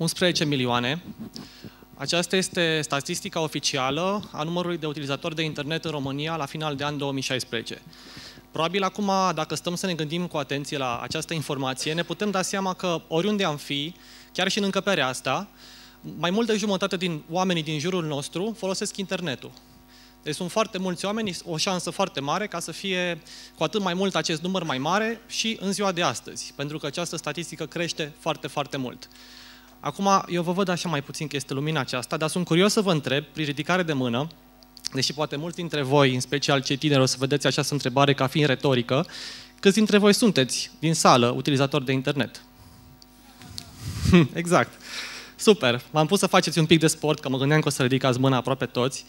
11 milioane. Aceasta este statistica oficială a numărului de utilizatori de internet în România la final de an 2016. Probabil acum, dacă stăm să ne gândim cu atenție la această informație, ne putem da seama că oriunde am fi, chiar și în încăperea asta, mai mult de jumătate din oamenii din jurul nostru folosesc internetul. Deci sunt foarte mulți oameni, o șansă foarte mare ca să fie cu atât mai mult acest număr mai mare și în ziua de astăzi, pentru că această statistică crește foarte, foarte mult. Acum, eu vă văd așa mai puțin că este lumina aceasta, dar sunt curios să vă întreb, prin ridicare de mână, deși poate mulți dintre voi, în special cei tineri, o să vedeți această întrebare ca fiind retorică, câți dintre voi sunteți din sală utilizatori de internet? exact. Super. V-am pus să faceți un pic de sport, că mă gândeam că o să ridicați mâna aproape toți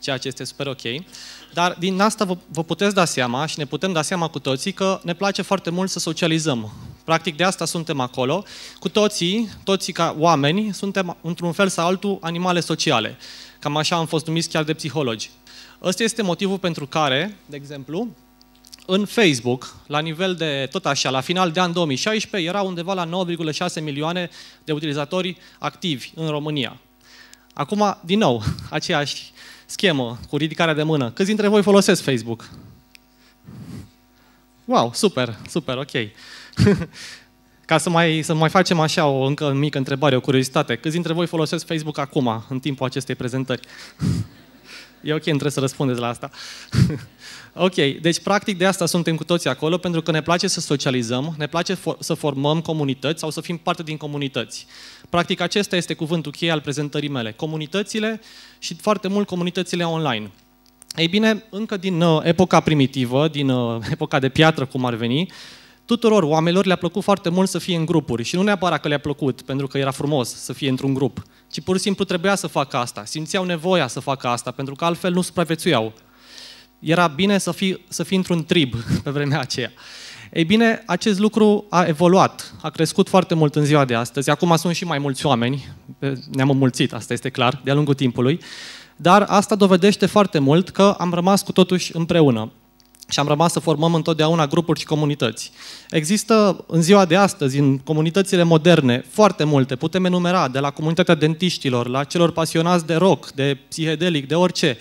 ceea ce este super ok. Dar din asta vă, vă puteți da seama și ne putem da seama cu toții că ne place foarte mult să socializăm. Practic de asta suntem acolo. Cu toții, toții ca oameni, suntem într-un fel sau altul animale sociale. Cam așa am fost numiți chiar de psihologi. Ăsta este motivul pentru care, de exemplu, în Facebook, la nivel de, tot așa, la final de an 2016, era undeva la 9,6 milioane de utilizatori activi în România. Acum, din nou, aceeași schemă cu ridicarea de mână. Câți dintre voi folosesc Facebook? Wow, super, super, ok. Ca să mai, să mai facem așa o încă mică întrebare, o curiozitate. Câți dintre voi folosesc Facebook acum, în timpul acestei prezentări? E ok, nu trebuie să răspundeți la asta. ok, deci practic de asta suntem cu toții acolo, pentru că ne place să socializăm, ne place for- să formăm comunități sau să fim parte din comunități. Practic acesta este cuvântul cheie al prezentării mele. Comunitățile și foarte mult comunitățile online. Ei bine, încă din uh, epoca primitivă, din uh, epoca de piatră, cum ar veni, tuturor oamenilor le-a plăcut foarte mult să fie în grupuri și nu neapărat că le-a plăcut pentru că era frumos să fie într-un grup, ci pur și simplu trebuia să facă asta, simțeau nevoia să facă asta, pentru că altfel nu supraviețuiau. Era bine să fii, să fii într-un trib pe vremea aceea. Ei bine, acest lucru a evoluat, a crescut foarte mult în ziua de astăzi. Acum sunt și mai mulți oameni, ne-am înmulțit, asta este clar, de-a lungul timpului, dar asta dovedește foarte mult că am rămas cu totuși împreună și am rămas să formăm întotdeauna grupuri și comunități. Există în ziua de astăzi, în comunitățile moderne, foarte multe, putem enumera, de la comunitatea dentiștilor, la celor pasionați de rock, de psihedelic, de orice.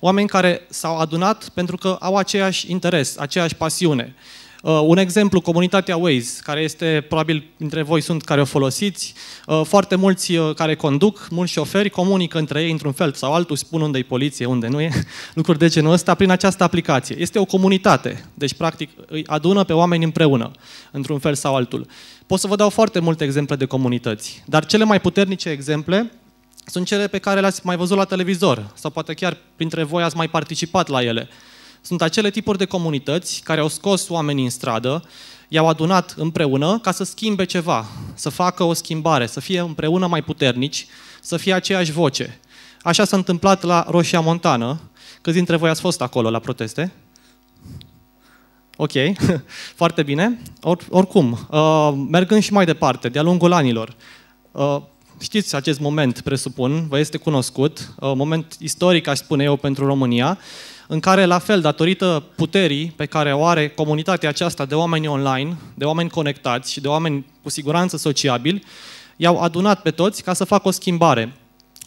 Oameni care s-au adunat pentru că au aceeași interes, aceeași pasiune. Uh, un exemplu, comunitatea Waze, care este, probabil, dintre voi sunt care o folosiți, uh, foarte mulți uh, care conduc, mulți șoferi comunică între ei într-un fel sau altul, spun unde e poliție, unde nu e, lucruri de genul ăsta, prin această aplicație. Este o comunitate, deci, practic, îi adună pe oameni împreună, într-un fel sau altul. Pot să vă dau foarte multe exemple de comunități, dar cele mai puternice exemple sunt cele pe care le-ați mai văzut la televizor, sau poate chiar printre voi ați mai participat la ele sunt acele tipuri de comunități care au scos oamenii în stradă, i-au adunat împreună ca să schimbe ceva, să facă o schimbare, să fie împreună mai puternici, să fie aceeași voce. Așa s-a întâmplat la Roșia Montană. Câți dintre voi ați fost acolo la proteste? Ok, foarte bine. Or, oricum, uh, mergând și mai departe, de-a lungul anilor, uh, știți acest moment, presupun, vă este cunoscut, uh, moment istoric, aș spune eu, pentru România, în care, la fel, datorită puterii pe care o are comunitatea aceasta de oameni online, de oameni conectați și de oameni cu siguranță sociabili, i-au adunat pe toți ca să facă o schimbare.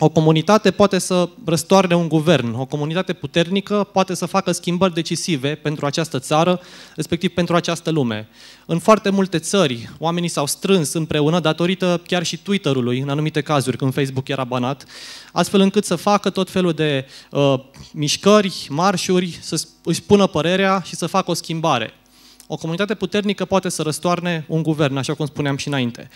O comunitate poate să răstoarne un guvern, o comunitate puternică poate să facă schimbări decisive pentru această țară, respectiv pentru această lume. În foarte multe țări, oamenii s-au strâns împreună datorită chiar și Twitter-ului, în anumite cazuri, când Facebook era banat, astfel încât să facă tot felul de uh, mișcări, marșuri, să își spună părerea și să facă o schimbare. O comunitate puternică poate să răstoarne un guvern, așa cum spuneam și înainte.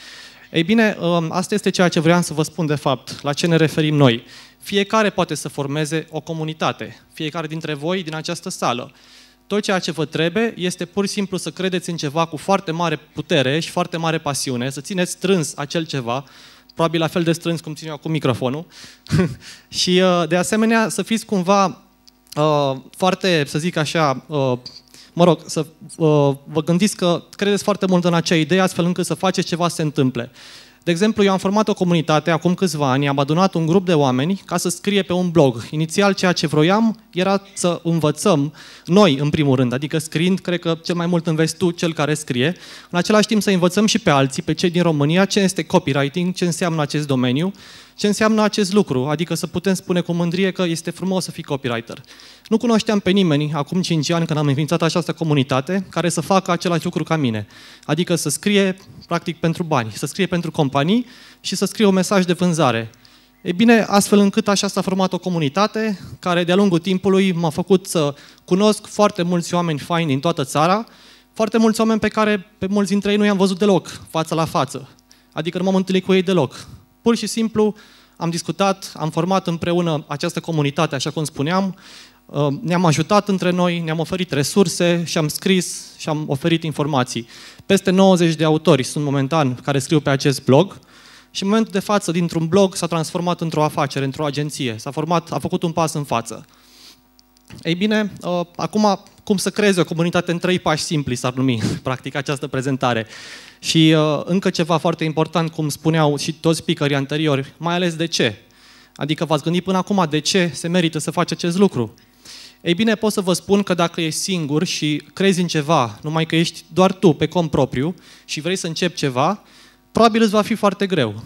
Ei bine, um, asta este ceea ce vreau să vă spun de fapt, la ce ne referim noi. Fiecare poate să formeze o comunitate, fiecare dintre voi din această sală. Tot ceea ce vă trebuie este pur și simplu să credeți în ceva cu foarte mare putere și foarte mare pasiune, să țineți strâns acel ceva, probabil la fel de strâns cum țin eu acum microfonul, și uh, de asemenea să fiți cumva uh, foarte, să zic așa, uh, mă rog, să uh, vă gândiți că credeți foarte mult în acea idee, astfel încât să faceți ceva să se întâmple. De exemplu, eu am format o comunitate acum câțiva ani, am adunat un grup de oameni ca să scrie pe un blog. Inițial, ceea ce vroiam era să învățăm noi, în primul rând, adică scriind, cred că cel mai mult înveți tu, cel care scrie, în același timp să învățăm și pe alții, pe cei din România, ce este copywriting, ce înseamnă acest domeniu, ce înseamnă acest lucru, adică să putem spune cu mândrie că este frumos să fii copywriter. Nu cunoșteam pe nimeni, acum 5 ani, când am înființat această comunitate, care să facă același lucru ca mine. Adică să scrie, practic, pentru bani, să scrie pentru companii și să scrie un mesaj de vânzare. E bine, astfel încât așa s-a format o comunitate care de-a lungul timpului m-a făcut să cunosc foarte mulți oameni faini din toată țara, foarte mulți oameni pe care pe mulți dintre ei nu i-am văzut deloc, față la față. Adică nu m-am întâlnit cu ei deloc. Pur și simplu am discutat, am format împreună această comunitate, așa cum spuneam, uh, ne-am ajutat între noi, ne-am oferit resurse și am scris și am oferit informații. Peste 90 de autori sunt momentan care scriu pe acest blog și în momentul de față, dintr-un blog, s-a transformat într-o afacere, într-o agenție. S-a format, a făcut un pas în față. Ei bine, uh, acum cum să creezi o comunitate în trei pași simpli, s-ar numi, practic, această prezentare. Și uh, încă ceva foarte important, cum spuneau și toți speakerii anteriori, mai ales de ce. Adică v-ați gândit până acum de ce se merită să faci acest lucru. Ei bine, pot să vă spun că dacă ești singur și crezi în ceva, numai că ești doar tu pe cont propriu și vrei să începi ceva, probabil îți va fi foarte greu.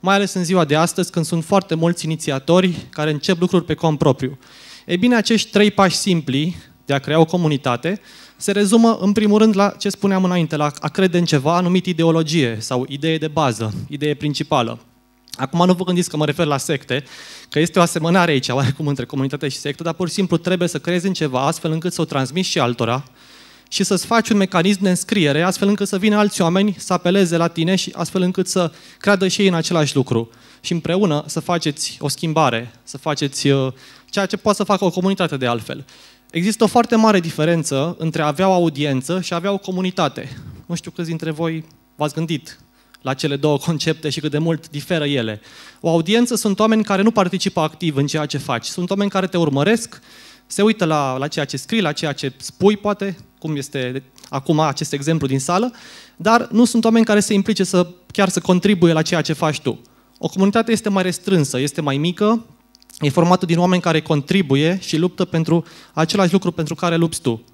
Mai ales în ziua de astăzi, când sunt foarte mulți inițiatori care încep lucruri pe cont propriu. Ei bine, acești trei pași simpli de a crea o comunitate se rezumă în primul rând la ce spuneam înainte, la a crede în ceva anumit ideologie sau idee de bază, idee principală. Acum nu vă gândiți că mă refer la secte, că este o asemănare aici, oarecum între comunitate și sectă, dar pur și simplu trebuie să crezi în ceva astfel încât să o transmiți și altora și să-ți faci un mecanism de înscriere astfel încât să vină alți oameni să apeleze la tine și astfel încât să creadă și ei în același lucru. Și împreună să faceți o schimbare, să faceți uh, ceea ce poate să facă o comunitate de altfel. Există o foarte mare diferență între a avea o audiență și a avea o comunitate. Nu știu câți dintre voi v-ați gândit la cele două concepte și cât de mult diferă ele. O audiență sunt oameni care nu participă activ în ceea ce faci. Sunt oameni care te urmăresc, se uită la, la ceea ce scrii, la ceea ce spui, poate, cum este acum acest exemplu din sală, dar nu sunt oameni care se implice să chiar să contribuie la ceea ce faci tu. O comunitate este mai restrânsă, este mai mică, e formată din oameni care contribuie și luptă pentru același lucru pentru care lupți tu.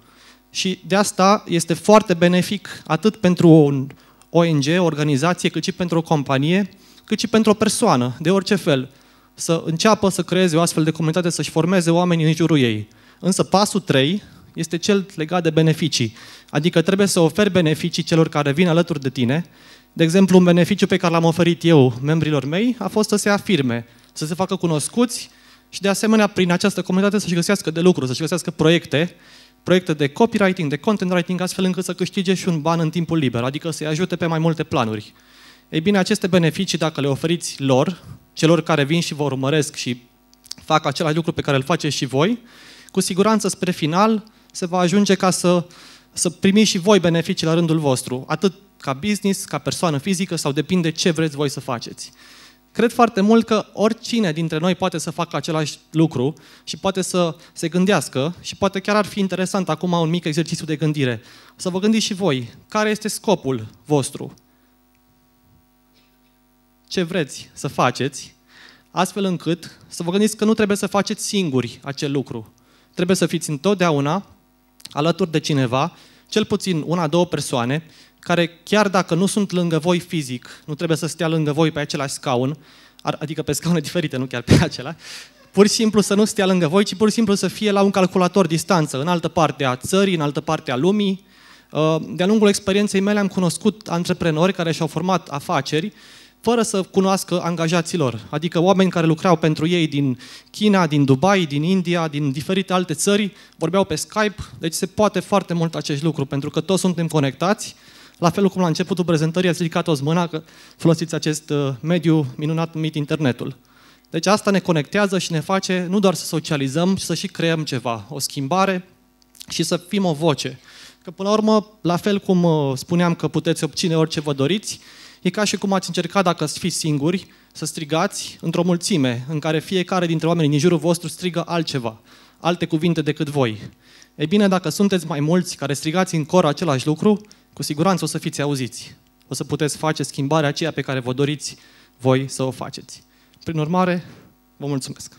Și de asta este foarte benefic atât pentru un ONG, o organizație, cât și pentru o companie, cât și pentru o persoană, de orice fel, să înceapă să creeze o astfel de comunitate, să-și formeze oamenii în jurul ei. Însă pasul 3 este cel legat de beneficii. Adică trebuie să oferi beneficii celor care vin alături de tine. De exemplu, un beneficiu pe care l-am oferit eu membrilor mei a fost să se afirme, să se facă cunoscuți și de asemenea prin această comunitate să-și găsească de lucru, să-și găsească proiecte, proiecte de copywriting, de content writing, astfel încât să câștige și un ban în timpul liber, adică să-i ajute pe mai multe planuri. Ei bine, aceste beneficii, dacă le oferiți lor, celor care vin și vă urmăresc și fac același lucru pe care îl faceți și voi, cu siguranță spre final se va ajunge ca să, să primiți și voi beneficii la rândul vostru, atât ca business, ca persoană fizică sau depinde ce vreți voi să faceți. Cred foarte mult că oricine dintre noi poate să facă același lucru și poate să se gândească și poate chiar ar fi interesant acum un mic exercițiu de gândire. Să vă gândiți și voi, care este scopul vostru? Ce vreți să faceți, astfel încât să vă gândiți că nu trebuie să faceți singuri acel lucru. Trebuie să fiți întotdeauna alături de cineva, cel puțin una, două persoane, care chiar dacă nu sunt lângă voi fizic, nu trebuie să stea lângă voi pe același scaun, adică pe scaune diferite, nu chiar pe acela, pur și simplu să nu stea lângă voi, ci pur și simplu să fie la un calculator distanță, în altă parte a țării, în altă parte a lumii. Uh, de-a lungul experienței mele am cunoscut antreprenori care și-au format afaceri fără să cunoască angajaților, adică oameni care lucrau pentru ei din China, din Dubai, din India, din diferite alte țări, vorbeau pe Skype, deci se poate foarte mult acest lucru, pentru că toți suntem conectați la fel cum la începutul prezentării ați ridicat o mâna că folosiți acest uh, mediu minunat numit internetul. Deci asta ne conectează și ne face nu doar să socializăm, ci să și creăm ceva, o schimbare și să fim o voce. Că până la urmă, la fel cum uh, spuneam că puteți obține orice vă doriți, e ca și cum ați încercat dacă să fiți singuri, să strigați într-o mulțime în care fiecare dintre oamenii din jurul vostru strigă altceva, alte cuvinte decât voi. Ei bine, dacă sunteți mai mulți care strigați în cor același lucru, cu siguranță o să fiți auziți. o să puteți face schimbarea aceea pe care vă doriți voi să o faceți. Prin urmare, vă mulțumesc!